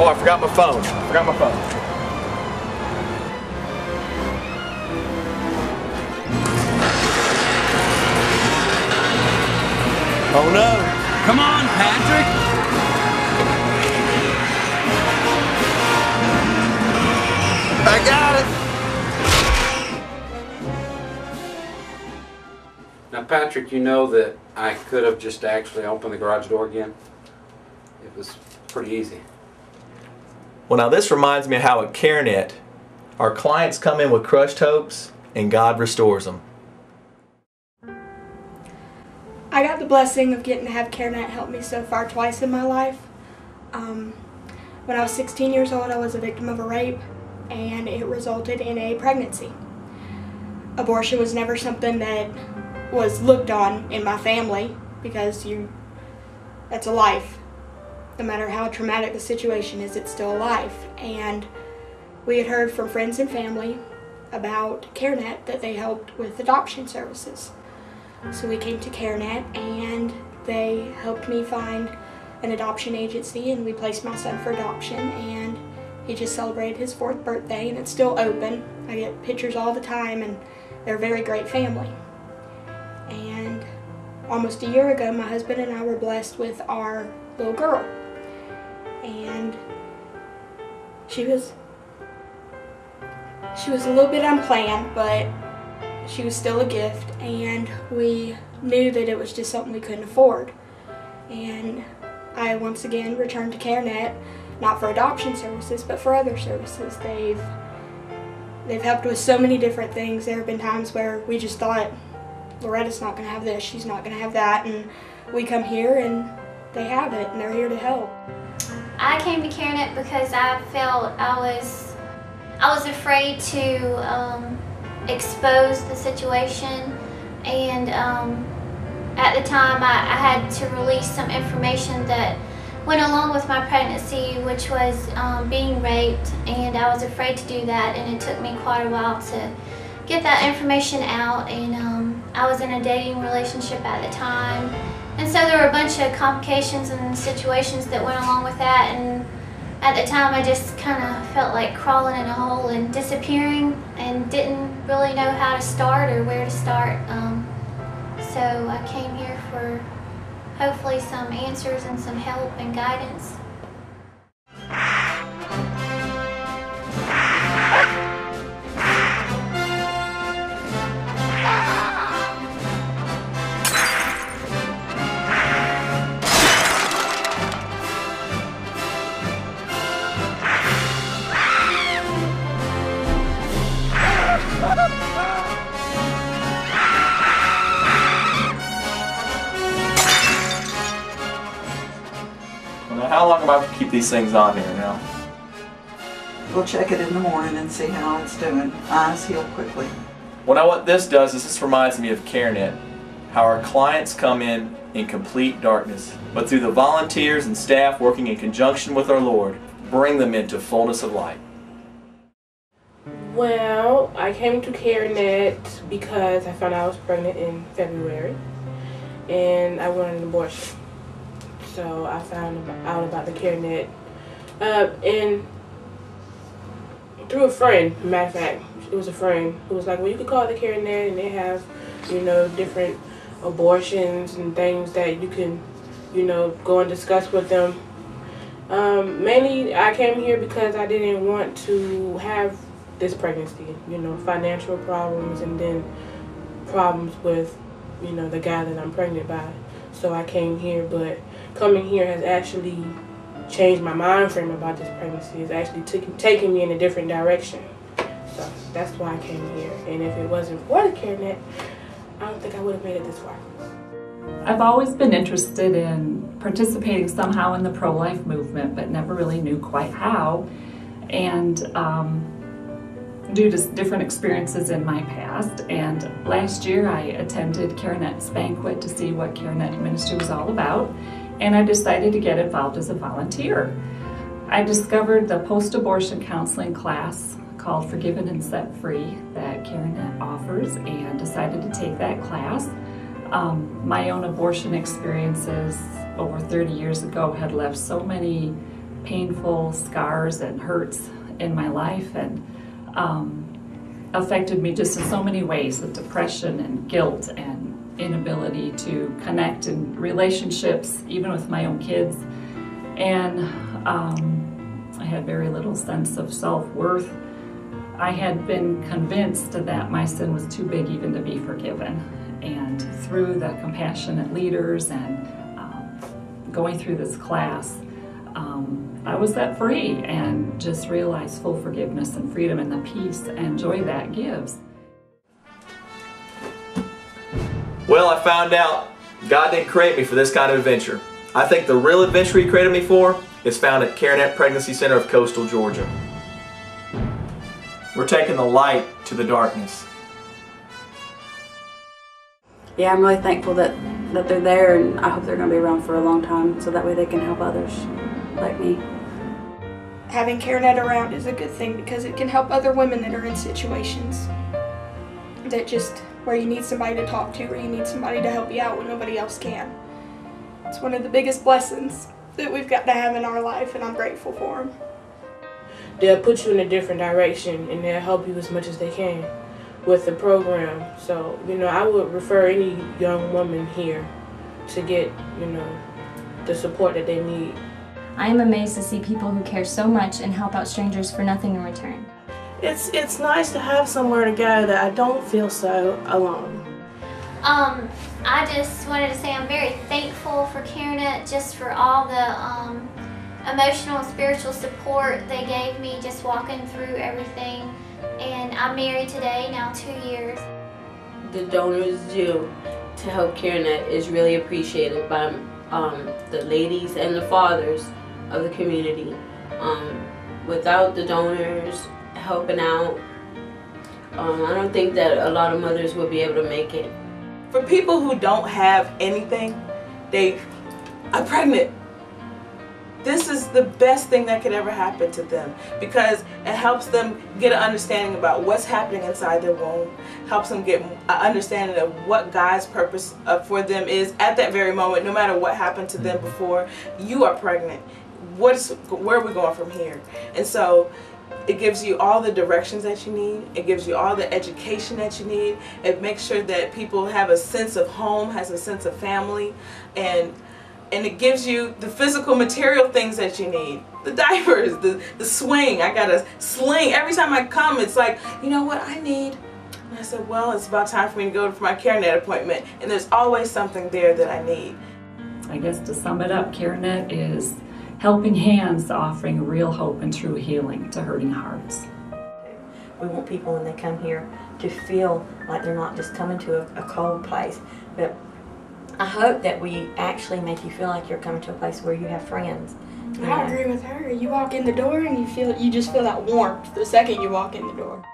Oh, I forgot my phone. I forgot my phone. Oh no. Come on, Patrick. I got it. Now, Patrick, you know that I could have just actually opened the garage door again. It was pretty easy. Well, now this reminds me of how at CareNet, our clients come in with crushed hopes and God restores them. I got the blessing of getting to have CareNet help me so far twice in my life. Um, when I was 16 years old, I was a victim of a rape, and it resulted in a pregnancy. Abortion was never something that was looked on in my family because you that's a life. No matter how traumatic the situation is, it's still a life. And we had heard from friends and family about CareNet that they helped with adoption services. So we came to CareNet and they helped me find an adoption agency and we placed my son for adoption and he just celebrated his fourth birthday and it's still open. I get pictures all the time and they're a very great family. And almost a year ago my husband and I were blessed with our little girl. And she was she was a little bit unplanned, but she was still a gift and we knew that it was just something we couldn't afford. And I once again returned to CareNet, not for adoption services, but for other services. They've they've helped with so many different things. There have been times where we just thought, Loretta's not going to have this, she's not going to have that, and we come here and they have it, and they're here to help. I came to CareNet because I felt I was I was afraid to um, expose the situation. And um, at the time I, I, had to release some information that went along with my pregnancy which was um, being raped. And I was afraid to do that. And it took me quite a while to get that information out. And um, I was in a dating relationship at the time and so there were a bunch of complications and situations that went along with that and at the time I just kind of felt like crawling in a hole and disappearing and didn't really know how to start or where to start. Um, so I came here for hopefully some answers and some help and guidance. How long am I to keep these things on here now? We'll check it in the morning and see how it's doing. Eyes heal quickly. Well, now what this does is this reminds me of CareNet, how our clients come in in complete darkness, but through the volunteers and staff working in conjunction with our Lord, bring them into fullness of light. Well, I came to CareNet because I found out I was pregnant in February, and I wanted an abortion so I found out about the CareNet. Uh, and through a friend, matter of fact, it was a friend who was like, well, you could call the CareNet and they have, you know, different abortions and things that you can, you know, go and discuss with them. Um, mainly, I came here because I didn't want to have this pregnancy, you know, financial problems and then problems with, you know, the guy that I'm pregnant by. So I came here, but coming here has actually changed my mind frame about this pregnancy. It's actually taking me in a different direction. So that's why I came here. And if it wasn't for the CareNet, I don't think I would have made it this far. I've always been interested in participating somehow in the pro-life movement, but never really knew quite how. And um, due to different experiences in my past, and last year I attended CareNet's banquet to see what CareNet ministry was all about and I decided to get involved as a volunteer. I discovered the post-abortion counseling class called Forgiven and Set Free that CareNet offers and decided to take that class. Um, my own abortion experiences over 30 years ago had left so many painful scars and hurts in my life and um, affected me just in so many ways with depression and guilt and inability to connect in relationships, even with my own kids. And um, I had very little sense of self worth. I had been convinced that my sin was too big even to be forgiven. And through the compassionate leaders and um, going through this class, um, I was set free and just realized full forgiveness and freedom and the peace and joy that gives. Well, I found out God didn't create me for this kind of adventure. I think the real adventure He created me for is found at CareNet Pregnancy Center of Coastal Georgia. We're taking the light to the darkness. Yeah, I'm really thankful that, that they're there and I hope they're going to be around for a long time so that way they can help others like me. Having CareNet around is a good thing because it can help other women that are in situations that just where you need somebody to talk to or you need somebody to help you out when nobody else can. It's one of the biggest blessings that we've got to have in our life and I'm grateful for them. They'll put you in a different direction and they'll help you as much as they can with the program. So, you know, I would refer any young woman here to get, you know, the support that they need. I am amazed to see people who care so much and help out strangers for nothing in return. It's it's nice to have somewhere to go that I don't feel so alone. Um, I just wanted to say I'm very thankful for CareNet just for all the um, emotional and spiritual support they gave me just walking through everything. And I'm married today, now two years. The donors do to help CareNet is really appreciated by um, the ladies and the fathers of the community. Um, without the donors helping out, um, I don't think that a lot of mothers would be able to make it. For people who don't have anything, they are pregnant. This is the best thing that could ever happen to them because it helps them get an understanding about what's happening inside their womb, helps them get an understanding of what God's purpose uh, for them is at that very moment, no matter what happened to them before. You are pregnant. What's where are we going from here? And so it gives you all the directions that you need. It gives you all the education that you need. It makes sure that people have a sense of home, has a sense of family, and and it gives you the physical material things that you need. The diapers, the, the swing. I got a sling. Every time I come, it's like, you know what I need? And I said, well, it's about time for me to go for my CareNet appointment. And there's always something there that I need. I guess to sum it up, CareNet is helping hands offering real hope and true healing to hurting hearts. We want people when they come here to feel like they're not just coming to a, a cold place, but I hope that we actually make you feel like you're coming to a place where you have friends. You I agree with her. You walk in the door and you feel you just feel that warmth the second you walk in the door.